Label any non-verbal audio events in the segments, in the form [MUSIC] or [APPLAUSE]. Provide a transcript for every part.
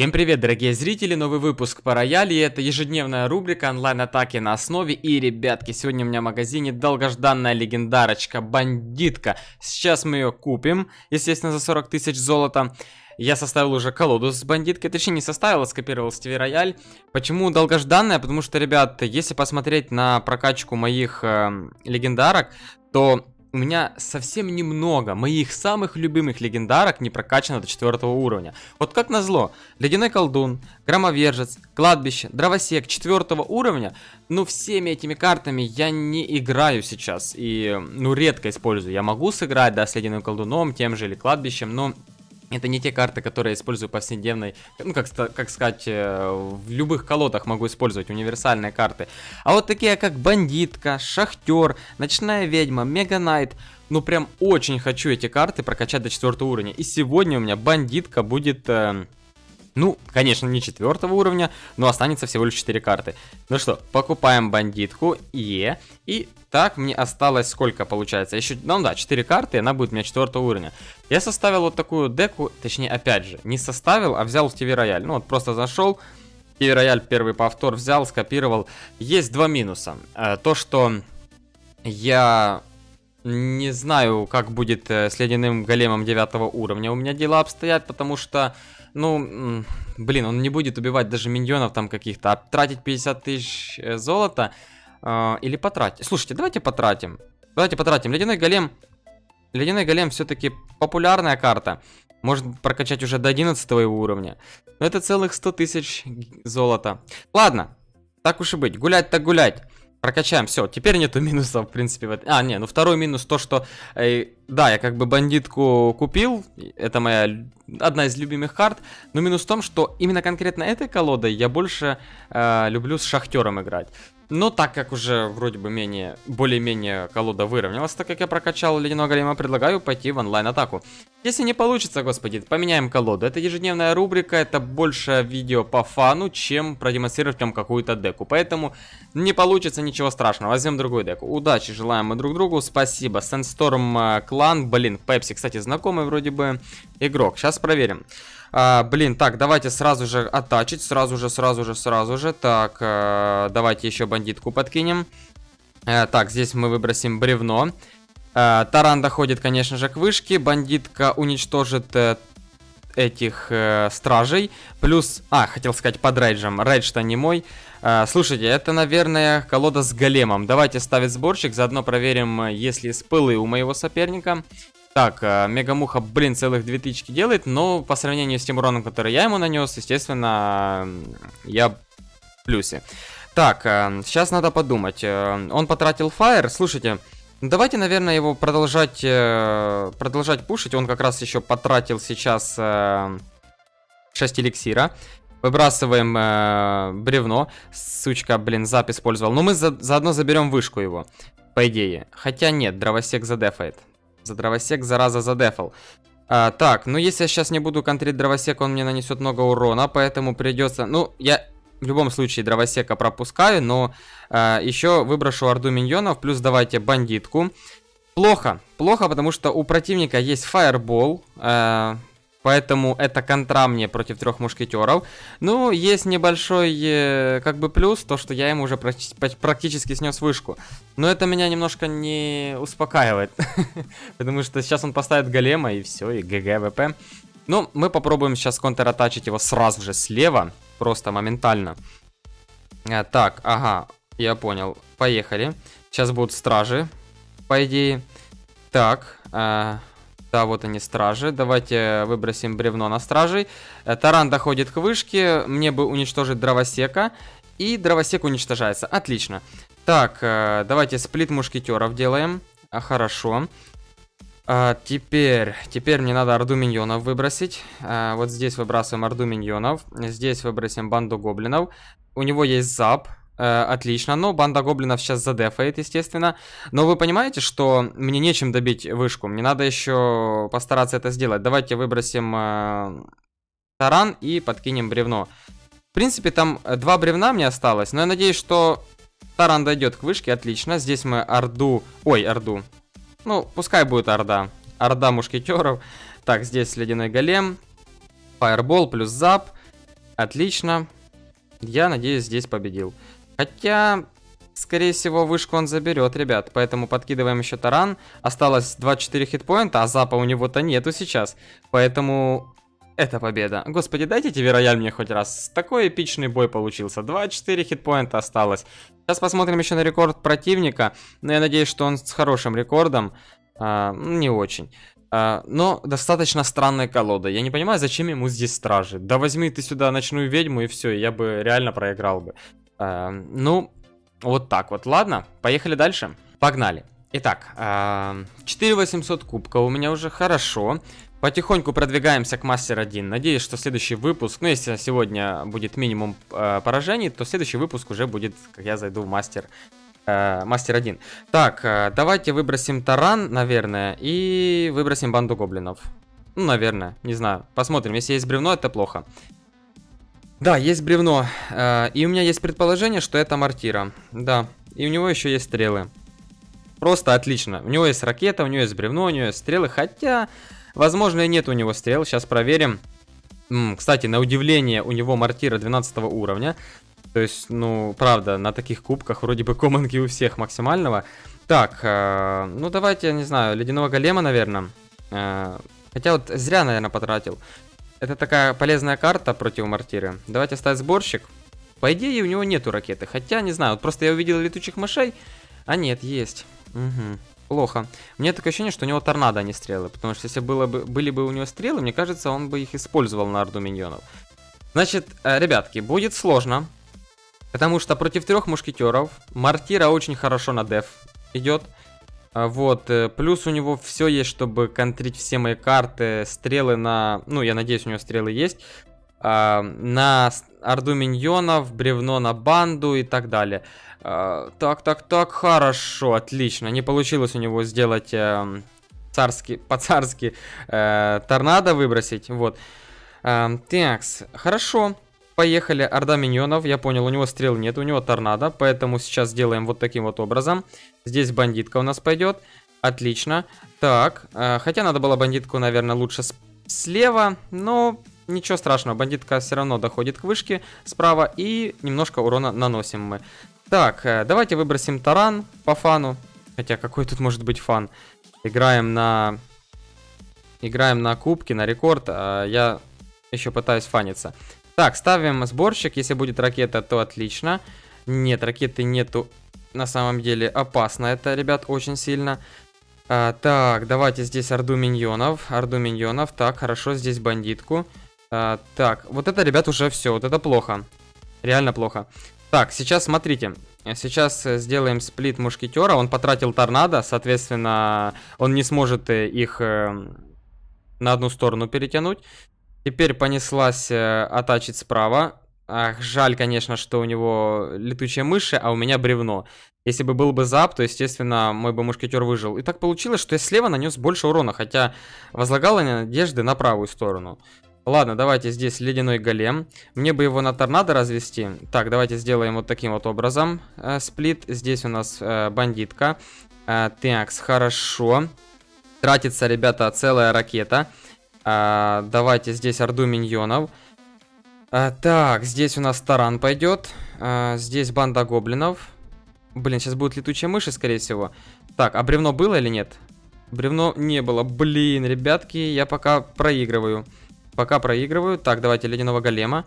Всем привет, дорогие зрители, новый выпуск по рояли, это ежедневная рубрика онлайн-атаки на основе, и, ребятки, сегодня у меня в магазине долгожданная легендарочка, бандитка, сейчас мы ее купим, естественно, за 40 тысяч золота, я составил уже колоду с бандиткой, точнее не составил, а скопировал с Рояль. Почему долгожданная? Потому что, ребят, если посмотреть на прокачку моих э, легендарок, то у меня совсем немного моих самых любимых легендарок не прокачано до четвертого уровня. Вот как назло, Ледяной Колдун, Громовержец, Кладбище, Дровосек четвертого уровня, ну всеми этими картами я не играю сейчас и ну редко использую. Я могу сыграть, да, с Ледяным Колдуном, тем же или Кладбищем, но это не те карты, которые я использую повседневной, ну, как, как сказать, э, в любых колодах могу использовать универсальные карты. А вот такие, как Бандитка, Шахтер, Ночная Ведьма, Мега Найт, ну, прям очень хочу эти карты прокачать до четвертого уровня. И сегодня у меня Бандитка будет... Э, ну, конечно, не четвертого уровня, но останется всего лишь 4 карты. Ну что, покупаем бандитку Е. И так мне осталось сколько получается? Еще, ну да, 4 карты, и она будет у меня четвертого уровня. Я составил вот такую деку, точнее, опять же, не составил, а взял в ТВ Рояль. Ну вот просто зашел, ТВ Рояль первый повтор взял, скопировал. Есть два минуса. Э, то, что я не знаю, как будет э, с ледяным големом девятого уровня у меня дела обстоят, потому что ну, блин, он не будет убивать даже миньонов там каких-то, а тратить 50 тысяч э, золота э, или потратить. Слушайте, давайте потратим. Давайте потратим. Ледяной голем, ледяной голем все-таки популярная карта. Может прокачать уже до 11 уровня. Но это целых 100 тысяч золота. Ладно, так уж и быть, гулять так гулять. Прокачаем, все, теперь нету [LAUGHS] минусов, в принципе. В... А, не, ну второй минус то, что... Э, да, я как бы бандитку купил, это моя одна из любимых карт, но минус в том, что именно конкретно этой колодой я больше э, люблю с шахтером играть. Но так как уже вроде бы менее, более-менее колода выровнялась, так как я прокачал ледяного голема, предлагаю пойти в онлайн-атаку. Если не получится, господи, поменяем колоду. Это ежедневная рубрика, это больше видео по фану, чем продемонстрировать вам какую-то деку. Поэтому не получится ничего страшного, возьмем другую деку. Удачи желаем мы друг другу, спасибо. Sandstorm клан, блин, Пепси, кстати, знакомый вроде бы игрок. Сейчас проверим. А, блин, так, давайте сразу же оттачить, сразу же, сразу же, сразу же. Так, а, давайте еще бандитку подкинем. А, так, здесь мы выбросим бревно. А, таран доходит, конечно же, к вышке. Бандитка уничтожит э, этих э, стражей. Плюс, а, хотел сказать под рейджем. Рейдж-то не мой. А, слушайте, это, наверное, колода с големом. Давайте ставить сборщик, заодно проверим, есть ли спылы у моего соперника. Так, э, Мегамуха, блин, целых две тычки делает, но по сравнению с тем уроном, который я ему нанес, естественно, я в плюсе. Так, э, сейчас надо подумать. Э, он потратил фаер. Слушайте, давайте, наверное, его продолжать, продолжать пушить. Он как раз еще потратил сейчас 6 эликсира. Выбрасываем э, бревно. Сучка, блин, зап использовал. Но мы за, заодно заберем вышку его, по идее. Хотя нет, дровосек задефает. За дровосек, зараза, задефал. А, так, ну если я сейчас не буду контрить дровосек, он мне нанесет много урона, поэтому придется... Ну, я в любом случае дровосека пропускаю, но а, еще выброшу орду миньонов, плюс давайте бандитку. Плохо, плохо, потому что у противника есть фаербол, а, Поэтому это контра мне против трех мушкетеров. Ну, есть небольшой, э, как бы, плюс, то, что я ему уже практически снес вышку. Но это меня немножко не успокаивает. [LAUGHS] Потому что сейчас он поставит голема, и все, и GGWP. Ну, мы попробуем сейчас контратачить его сразу же слева. Просто моментально. А, так, ага, я понял. Поехали. Сейчас будут стражи, по идее. Так, а, да, вот они, стражи. Давайте выбросим бревно на стражей. Э, таран доходит к вышке. Мне бы уничтожить дровосека. И дровосек уничтожается. Отлично. Так, э, давайте сплит мушкетеров делаем. А, хорошо. А, теперь, теперь мне надо орду миньонов выбросить. А, вот здесь выбрасываем орду миньонов. Здесь выбросим банду гоблинов. У него есть зап. Э, отлично, но банда гоблинов сейчас задефает, естественно. Но вы понимаете, что мне нечем добить вышку. Мне надо еще постараться это сделать. Давайте выбросим э, таран и подкинем бревно. В принципе, там два бревна мне осталось, но я надеюсь, что таран дойдет к вышке. Отлично. Здесь мы орду... Ой, орду. Ну, пускай будет орда. Орда мушкетеров. Так, здесь ледяной голем. Фаербол плюс зап. Отлично. Я надеюсь, здесь победил. Хотя, скорее всего, вышку он заберет, ребят. Поэтому подкидываем еще таран. Осталось 24 хитпоинта, а запа у него-то нету сейчас. Поэтому это победа. Господи, дайте тебе рояль мне хоть раз. Такой эпичный бой получился. 24 хитпоинта осталось. Сейчас посмотрим еще на рекорд противника. Но я надеюсь, что он с хорошим рекордом. А, не очень. А, но достаточно странная колода. Я не понимаю, зачем ему здесь стражи. Да возьми ты сюда ночную ведьму и все, я бы реально проиграл бы. А, ну, вот так вот. Ладно, поехали дальше. Погнали. Итак, 4800 кубка у меня уже хорошо. Потихоньку продвигаемся к Мастер 1. Надеюсь, что следующий выпуск, ну если сегодня будет минимум э, поражений, то следующий выпуск уже будет, как я зайду в Мастер Э, мастер 1. Так, э, давайте выбросим таран, наверное, и выбросим банду гоблинов. Ну, наверное, не знаю. Посмотрим, если есть бревно, это плохо. Да, есть бревно. Э, и у меня есть предположение, что это мортира. Да, и у него еще есть стрелы. Просто отлично. У него есть ракета, у него есть бревно, у него есть стрелы. Хотя, возможно, и нет у него стрел. Сейчас проверим. Кстати, на удивление, у него мортира 12 уровня. То есть, ну, правда, на таких кубках вроде бы команки у всех максимального. Так, э, ну давайте, я не знаю, ледяного голема, наверное. Э, хотя вот зря, наверное, потратил. Это такая полезная карта против мортиры. Давайте ставить сборщик. По идее, у него нету ракеты. Хотя, не знаю, вот просто я увидел летучих мышей. А нет, есть. Угу. Плохо. Мне такое ощущение, что у него торнадо, а не стрелы. Потому что если было бы, были бы у него стрелы, мне кажется, он бы их использовал на орду миньонов. Значит, э, ребятки, будет сложно. Потому что против трех мушкетеров Мартира очень хорошо на деф идет. А, вот, э, плюс у него все есть, чтобы контрить все мои карты, стрелы на... Ну, я надеюсь, у него стрелы есть. А, на орду миньонов, бревно на банду и так далее. А, так, так, так, хорошо, отлично. Не получилось у него сделать э, царский, [LAUGHS] по-царски э, торнадо выбросить. Вот. Э, такс, хорошо. Поехали, орда миньонов, я понял, у него стрел нет, у него торнадо, поэтому сейчас сделаем вот таким вот образом. Здесь бандитка у нас пойдет, отлично. Так, э, хотя надо было бандитку, наверное, лучше слева, но ничего страшного, бандитка все равно доходит к вышке справа и немножко урона наносим мы. Так, э, давайте выбросим таран по фану, хотя какой тут может быть фан. Играем на... Играем на кубки, на рекорд, а я еще пытаюсь фаниться. Так, ставим сборщик. Если будет ракета, то отлично. Нет, ракеты нету. На самом деле опасно это, ребят, очень сильно. А, так, давайте здесь орду миньонов. Орду миньонов. Так, хорошо, здесь бандитку. А, так, вот это, ребят, уже все. Вот это плохо. Реально плохо. Так, сейчас смотрите. Сейчас сделаем сплит мушкетера. Он потратил торнадо, соответственно, он не сможет э, их э, на одну сторону перетянуть. Теперь понеслась э, атачить справа. Ах, жаль, конечно, что у него летучие мыши, а у меня бревно. Если бы был бы зап, то, естественно, мой бы мушкетер выжил. И так получилось, что я слева нанес больше урона, хотя возлагал я надежды на правую сторону. Ладно, давайте здесь ледяной голем. Мне бы его на торнадо развести. Так, давайте сделаем вот таким вот образом э, сплит. Здесь у нас э, бандитка. Э, такс, хорошо. Тратится, ребята, целая ракета. А, давайте здесь орду миньонов. А, так, здесь у нас таран пойдет. А, здесь банда гоблинов. Блин, сейчас будут летучие мыши, скорее всего. Так, а бревно было или нет? Бревно не было. Блин, ребятки, я пока проигрываю. Пока проигрываю. Так, давайте ледяного голема.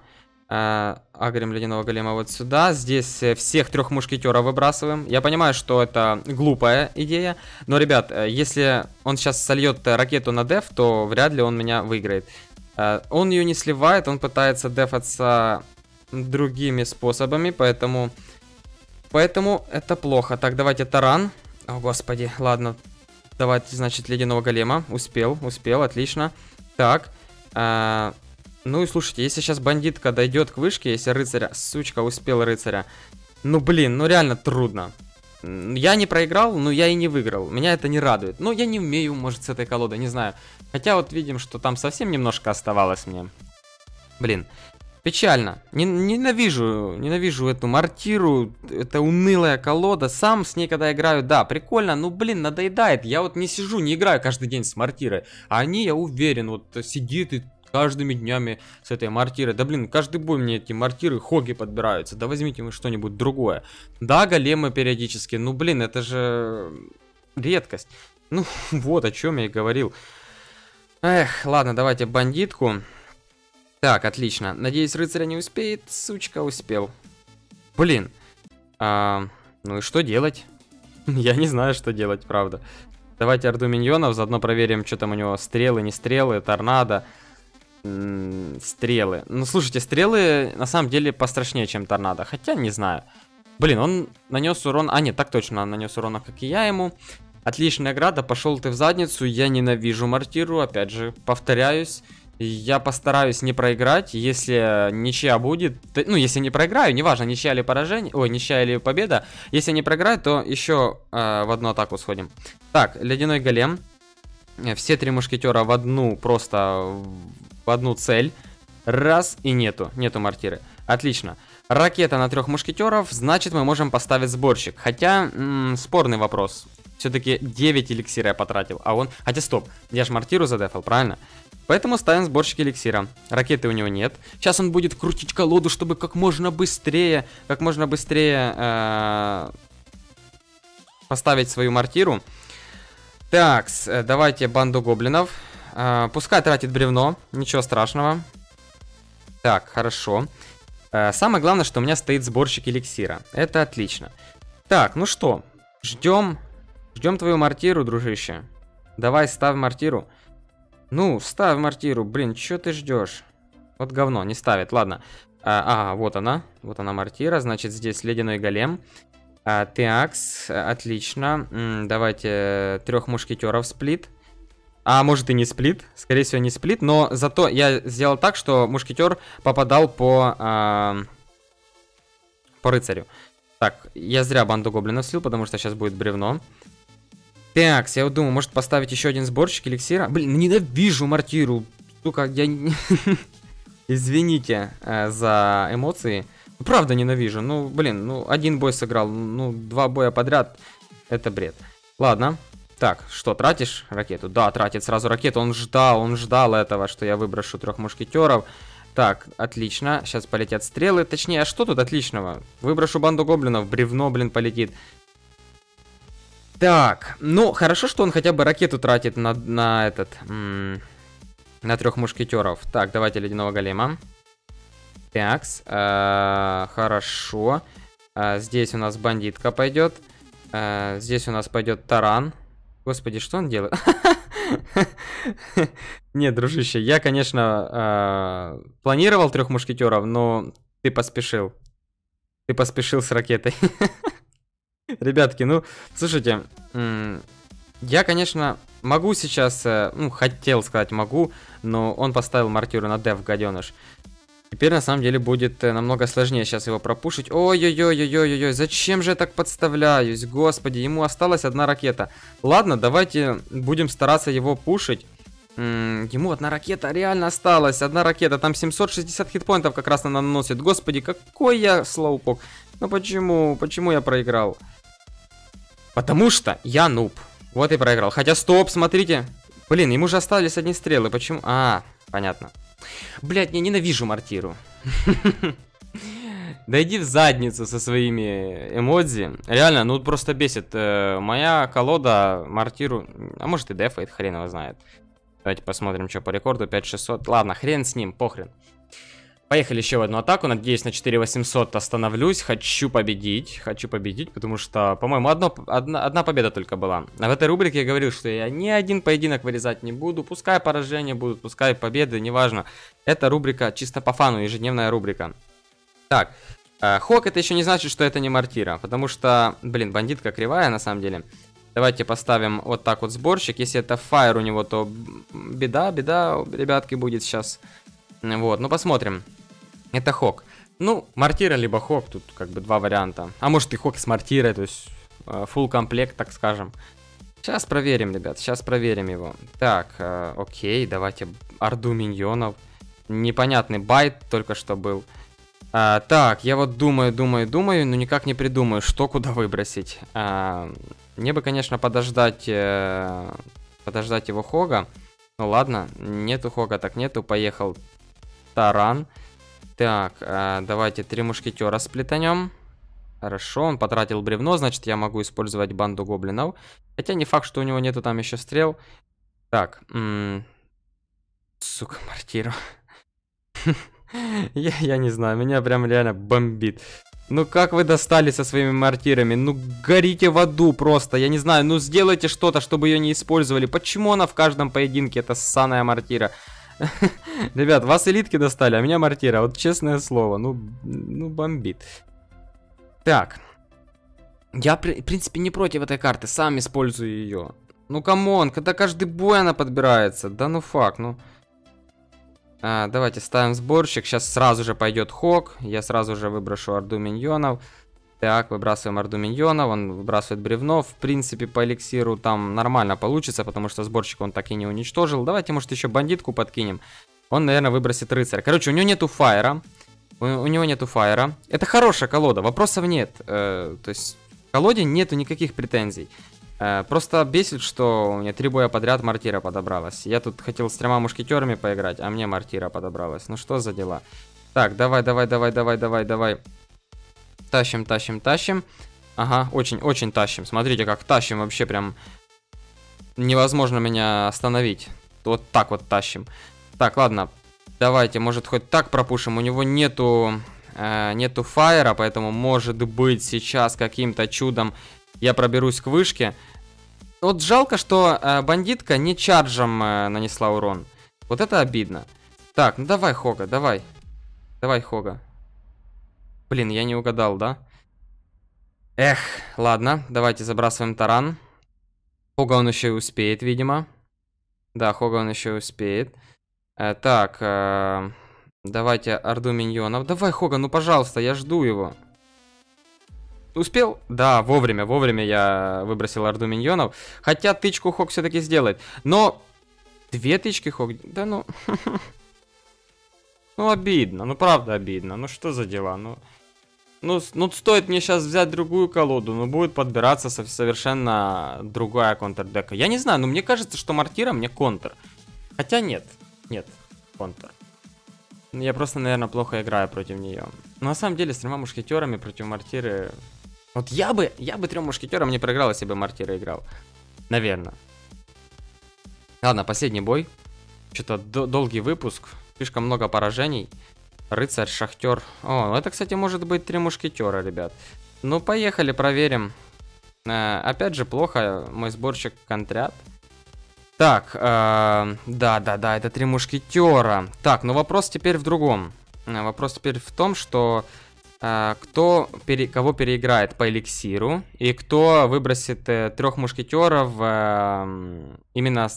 Э, агрим ледяного голема вот сюда. Здесь э, всех трех мушкетеров выбрасываем. Я понимаю, что это глупая идея. Но, ребят, э, если он сейчас сольет ракету на деф, то вряд ли он меня выиграет. Он ее не сливает, он пытается дефаться другими способами, поэтому... Поэтому это плохо. Так, давайте таран. О, господи, ладно. Давайте, значит, ледяного голема. Успел, успел, отлично. Так, ну и слушайте, если сейчас бандитка дойдет к вышке, если рыцаря, сучка, успел рыцаря, ну блин, ну реально трудно. Я не проиграл, но я и не выиграл. Меня это не радует. Ну, я не умею, может, с этой колодой, не знаю. Хотя вот видим, что там совсем немножко оставалось мне. Блин, печально. Ненавижу, ненавижу эту мортиру. Это унылая колода. Сам с ней, когда играю, да, прикольно. Ну, блин, надоедает. Я вот не сижу, не играю каждый день с мортирой. А они, я уверен, вот сидит и каждыми днями с этой мортирой. Да блин, каждый бой мне эти мортиры, хоги подбираются. Да возьмите вы что-нибудь другое. Да, големы периодически. Ну блин, это же редкость. Ну [LAUGHS] вот о чем я и говорил. Эх, ладно, давайте бандитку. Так, отлично. Надеюсь, рыцаря не успеет. Сучка успел. Блин. А, ну и что делать? [LAUGHS] Я не знаю, что делать, правда. Давайте орду миньонов, заодно проверим, что там у него стрелы, не стрелы, торнадо. Стрелы. Ну, слушайте, стрелы на самом деле пострашнее, чем торнадо. Хотя, не знаю. Блин, он нанес урон... А, нет, так точно, он нанес урона, как и я ему. Отличная града, пошел ты в задницу. Я ненавижу мортиру, опять же, повторяюсь. Я постараюсь не проиграть, если ничья будет, ну, если не проиграю, неважно, ничья или поражение, ой, ничья или победа, если не проиграю, то еще э, в одну атаку сходим. Так, ледяной голем, все три мушкетера в одну, просто в одну цель, раз и нету, нету мортиры, отлично. Ракета на трех мушкетеров, значит мы можем поставить сборщик, хотя, м -м, спорный вопрос, все-таки 9 эликсира я потратил, а он... Хотя стоп, я же мортиру задефал, правильно? Поэтому ставим сборщик эликсира. Ракеты у него нет. Сейчас он будет крутить колоду, чтобы как можно быстрее, как можно быстрее э, поставить свою мортиру. Так, э, давайте банду гоблинов. Э, пускай тратит бревно, ничего страшного. Так, хорошо. Э, самое главное, что у меня стоит сборщик эликсира. Это отлично. Так, ну что, ждем, ждем твою мортиру, дружище. Давай, ставь мортиру. Ну, ставь мортиру, блин, что ты ждешь? Вот говно, не ставит, ладно. А, а, вот она, вот она мортира, значит здесь ледяной голем. А, такс, отлично. М, давайте трех мушкетеров сплит. А может и не сплит, скорее всего не сплит, но зато я сделал так, что мушкетер попадал по, а, по рыцарю. Так, я зря банду гоблинов слил, потому что сейчас будет бревно. Так, я вот думаю, может поставить еще один сборщик эликсира? Блин, ненавижу мортиру. Сука, я... [LAUGHS] Извините э, за эмоции. Правда ненавижу. Ну, блин, ну, один бой сыграл, ну, два боя подряд. Это бред. Ладно. Так, что, тратишь ракету? Да, тратит сразу ракету. Он ждал, он ждал этого, что я выброшу трех мушкетеров. Так, отлично. Сейчас полетят стрелы. Точнее, а что тут отличного? Выброшу банду гоблинов, бревно, блин, полетит. Так, ну, хорошо, что он хотя бы ракету тратит на, на этот... на трех мушкетеров. Так, давайте ледяного голема. Такс, э, хорошо. Э, здесь у нас бандитка пойдет. Э, здесь у нас пойдет таран. Господи, что он делает? [LAUGHS] Нет, дружище, я, конечно, э, планировал трех мушкетеров, но ты поспешил. Ты поспешил с ракетой. [LAUGHS] Ребятки, ну, слушайте, я, конечно, могу сейчас, э, ну, хотел сказать могу, но он поставил мартиру на деф, гаденыш. Теперь, на самом деле, будет э, намного сложнее сейчас его пропушить. Ой-ой-ой-ой-ой-ой, зачем же я так подставляюсь? Господи, ему осталась одна ракета. Ладно, давайте будем стараться его пушить. ему одна ракета реально осталась. Одна ракета, там 760 хитпоинтов как раз она наносит. Господи, какой я слоупок. Ну почему? Почему я проиграл? Потому что я нуб. Вот и проиграл. Хотя, стоп, смотрите. Блин, ему же остались одни стрелы. Почему? А, понятно. Блять, я ненавижу мортиру. [LAUGHS] Да иди в задницу со своими эмодзи. Реально, ну просто бесит. Э, моя колода мортиру... А может и дефает, хрен его знает. Давайте посмотрим, что по рекорду. 5600. Ладно, хрен с ним, похрен. Поехали еще в одну атаку. Надеюсь, на 4800 остановлюсь. Хочу победить. Хочу победить, потому что, по-моему, одно, одна, одна победа только была. А в этой рубрике я говорил, что я ни один поединок вырезать не буду. Пускай поражения будут, пускай победы, неважно. Это рубрика чисто по фану, ежедневная рубрика. Так, э, Хок это еще не значит, что это не мортира. Потому что, блин, бандитка кривая на самом деле. Давайте поставим вот так вот сборщик. Если это фаер у него, то беда, беда, ребятки, будет сейчас. Вот, ну посмотрим. Это Хок. Ну, Мартира либо Хок, тут как бы два варианта. А может и Хок с Мартирой, то есть э, full комплект, так скажем. Сейчас проверим, ребят, сейчас проверим его. Так, э, окей, давайте орду миньонов. Непонятный байт только что был. А, так, я вот думаю, думаю, думаю, но никак не придумаю, что куда выбросить. А, мне бы, конечно, подождать, э, подождать его Хога. Ну ладно, нету Хога, так нету, поехал Таран. Так, э, давайте три мушкетера сплетанем. Хорошо, он потратил бревно, значит я могу использовать банду гоблинов. Хотя не факт, что у него нету там еще стрел. Так, сука, мортира. [LAUGHS] я, я не знаю, меня прям реально бомбит. Ну как вы достали со своими мортирами? Ну горите в аду просто, я не знаю, ну сделайте что-то, чтобы ее не использовали. Почему она в каждом поединке, эта ссаная мортира? [LAUGHS] Ребят, вас элитки достали, а меня мортира, вот честное слово, ну, ну бомбит. Так. Я, в принципе, не против этой карты, сам использую ее. Ну, come on, когда каждый бой она подбирается. Да ну fuck, ну... А, давайте ставим сборщик. Сейчас сразу же пойдет Hog. Я сразу же выброшу орду миньонов. Так, выбрасываем орду миньонов. Он выбрасывает бревно. В принципе, по эликсиру там нормально получится, потому что сборщик он так и не уничтожил. Давайте, может, еще бандитку подкинем. Он, наверное, выбросит рыцаря. Короче, у него нету фаера. У, у него нету фаера. Это хорошая колода, вопросов нет. Э, то есть, в колоде нету никаких претензий. Э, просто бесит, что у меня три боя подряд мартира подобралась. Я тут хотел с тремя мушкетерами поиграть, а мне мартира подобралась. Ну что за дела? Так, давай, давай, давай, давай, давай, давай. Тащим, тащим, тащим. Ага, очень-очень тащим. Смотрите, как тащим вообще прям... Невозможно меня остановить. Вот так вот тащим. Так, ладно. Давайте, может, хоть так пропушим. У него нету... Э, нету фаера, поэтому, может быть, сейчас каким-то чудом я проберусь к вышке. Вот жалко, что э, бандитка не чарджем э, нанесла урон. Вот это обидно. Так, ну давай, Хога, давай. Давай, Хога. Блин, я не угадал, да? Эх, ладно, давайте забрасываем таран. Хога он еще и успеет, видимо. Да, Хога он еще и успеет. Э, так, э, давайте орду миньонов. Давай, Хога, ну пожалуйста, я жду его. Успел? Да, вовремя, вовремя я выбросил орду миньонов. Хотя тычку Хок все-таки сделает. Но две тычки Хок... Да ну... [LAUGHS] Ну обидно, ну правда обидно. Ну что за дела? Ну, ну, ну стоит мне сейчас взять другую колоду, но будет подбираться совершенно другая контрдека. Я не знаю, но мне кажется, что Мартира мне контр. Хотя нет, нет, контр. Я просто, наверное, плохо играю против нее. Но на самом деле с тремя мушкетерами против Мартиры вот я бы, я бы трем мушкетерам не проиграл, если бы Мартира играл. Наверное. Ладно, последний бой. Что-то долгий выпуск. Слишком много поражений. Рыцарь, шахтер. О, это, кстати, может быть три мушкетера, ребят. Ну, поехали, проверим. Э, опять же, плохо. Мой сборщик контрят. Так, э, да, да, да, это три мушкетера. Так, ну вопрос теперь в другом. Э, вопрос теперь в том, что а, кто, пере, кого переиграет по эликсиру и кто выбросит э, трех мушкетеров э, именно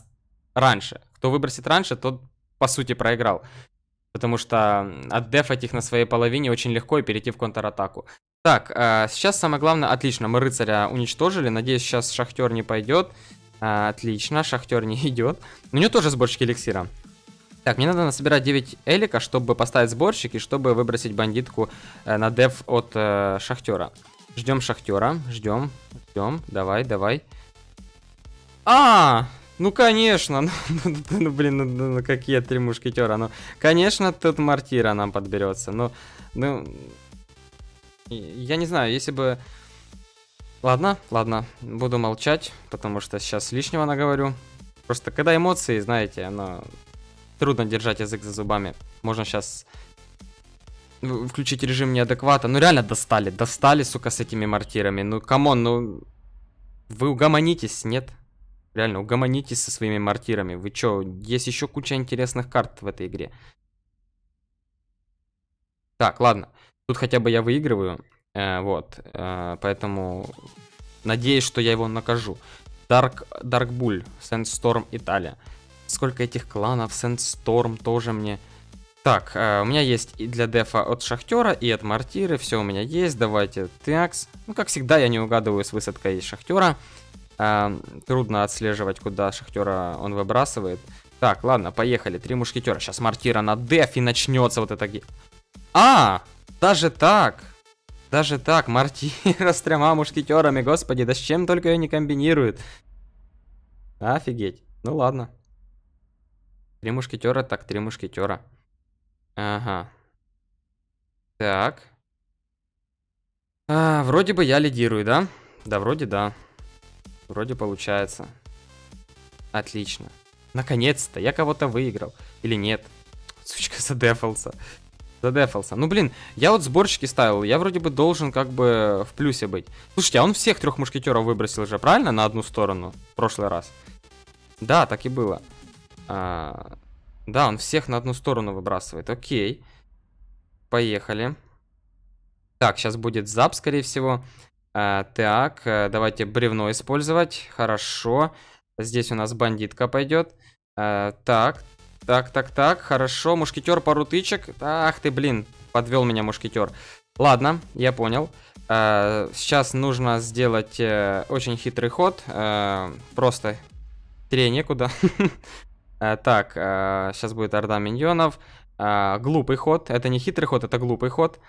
раньше. Кто выбросит раньше, тот по сути проиграл. Потому что отдефать их на своей половине очень легко и перейти в контратаку. Так, э, сейчас самое главное, отлично, мы рыцаря уничтожили. Надеюсь, сейчас шахтер не пойдет. Э, отлично, шахтер не идет. У него тоже сборщик эликсира. Так, мне надо насобирать 9 элика, чтобы поставить сборщик и чтобы выбросить бандитку э, на деф от э, шахтера. Ждем шахтера, ждем, ждем, давай, давай. А, ну конечно, [LAUGHS] ну, ну, ну блин, ну, ну, ну какие три мушкетера, ну конечно тут мартира нам подберется, ну, ну, я не знаю, если бы... Ладно, ладно, буду молчать, потому что сейчас лишнего наговорю. Просто когда эмоции, знаете, оно трудно держать язык за зубами. Можно сейчас включить режим неадеквата. Ну реально достали, достали, сука, с этими мортирами. Ну, come on, ну... Вы угомонитесь, нет? Реально, угомонитесь со своими мортирами. Вы чё, есть еще куча интересных карт в этой игре. Так, ладно. Тут хотя бы я выигрываю. Э, вот. Э, поэтому надеюсь, что я его накажу. Dark, Dark Bull, Sandstorm, Италия. Сколько этих кланов, Sandstorm тоже мне... Так, э, у меня есть и для дефа от Шахтера, и от Мартиры, все у меня есть, давайте, такс. Ну, как всегда, я не угадываю с высадкой Шахтера. Э, трудно отслеживать, куда Шахтера он выбрасывает. Так, ладно, поехали, три мушкетера. Сейчас Мартира на деф и начнется вот это... А, даже так. Даже так, Мартира [LAUGHS] с тремя мушкетерами, господи, да с чем только ее не комбинирует. Офигеть. Ну ладно. Три мушкетера, так, три мушкетера. Ага. Так. А, вроде бы я лидирую, да? Да, вроде да. Вроде получается. Отлично. Наконец-то, я кого-то выиграл. Или нет? Сучка задефался. Задефался. Ну, блин, я вот сборщики ставил. Я вроде бы должен как бы в плюсе быть. Слушайте, а он всех трех мушкетеров выбросил же, правильно? На одну сторону. В прошлый раз. Да, так и было. А, да, он всех на одну сторону выбрасывает. Окей. Поехали. Так, сейчас будет зап, скорее всего. А, так, э, давайте бревно использовать. Хорошо. Здесь у нас бандитка пойдет. А, так, так, так, так, хорошо. Мушкетер, пару тычек. Ах ты, блин, подвел меня мушкетер. Ладно, я понял. Сейчас нужно сделать э, очень хитрый ход. Просто трение некуда. [LAUGHS] так, сейчас будет орда миньонов. Глупый ход. Это не хитрый ход, это глупый ход.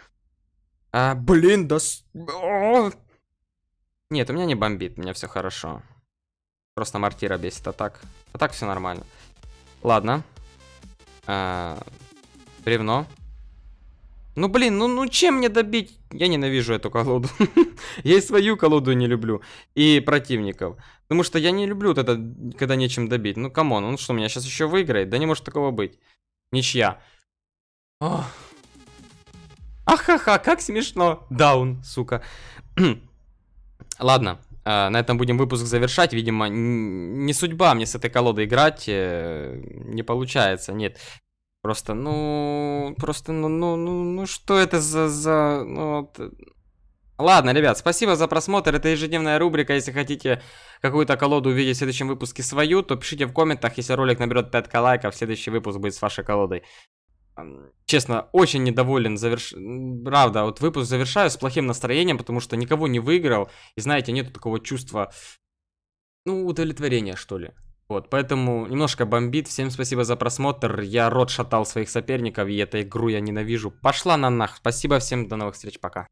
Блин, да... Нет, у меня не бомбит, у меня все хорошо. Просто мортира бесит, а так... А так все нормально. Ладно. А. Ну, блин, ну, ну чем мне добить? Я ненавижу эту колоду. [LAUGHS] я и свою колоду не люблю. И противников. Потому что я не люблю вот это, когда нечем добить. Ну, come on, он что, меня сейчас еще выиграет? Да не может такого быть. Ничья. Ахаха, как смешно. Даун, сука. [CLEARS THROAT] Ладно, а, на этом будем выпуск завершать. Видимо, не судьба мне с этой колодой играть. Э, не получается, нет. Просто, ну, просто, ну, ну, ну, ну что это за, за, ну, вот... Ладно, ребят, спасибо за просмотр. Это ежедневная рубрика. Если хотите какую-то колоду увидеть в следующем выпуске свою, то пишите в комментах. Если ролик наберет 5 лайков, следующий выпуск будет с вашей колодой. Честно, очень недоволен. Заверш... Правда, вот выпуск завершаю с плохим настроением, потому что никого не выиграл. И знаете, нету такого чувства, ну, удовлетворения, что ли. Вот, поэтому немножко бомбит. Всем спасибо за просмотр. Я рот шатал своих соперников, и эту игру я ненавижу. Пошла на нах. Спасибо всем, до новых встреч, пока.